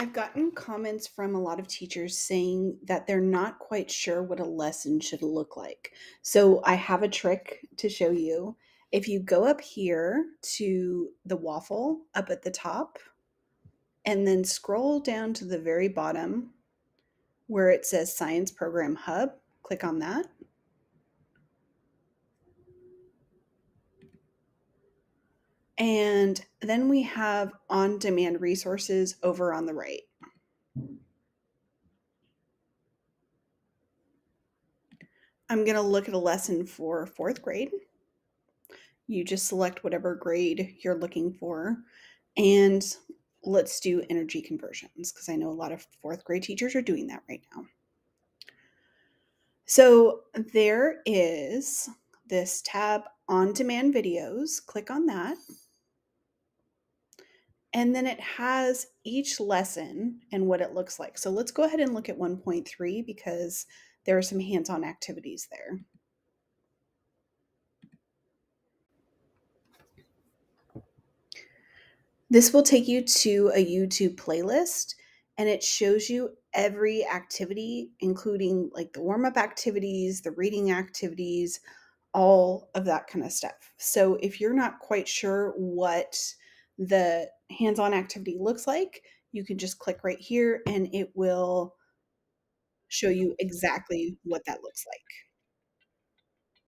I've gotten comments from a lot of teachers saying that they're not quite sure what a lesson should look like. So I have a trick to show you. If you go up here to the waffle up at the top and then scroll down to the very bottom where it says Science Program Hub, click on that. And then we have on demand resources over on the right. I'm going to look at a lesson for fourth grade. You just select whatever grade you're looking for. And let's do energy conversions because I know a lot of fourth grade teachers are doing that right now. So there is this tab on demand videos. Click on that. And then it has each lesson and what it looks like. So let's go ahead and look at 1.3 because there are some hands-on activities there. This will take you to a YouTube playlist and it shows you every activity, including like the warm up activities, the reading activities, all of that kind of stuff. So if you're not quite sure what the hands on activity looks like, you can just click right here and it will show you exactly what that looks like.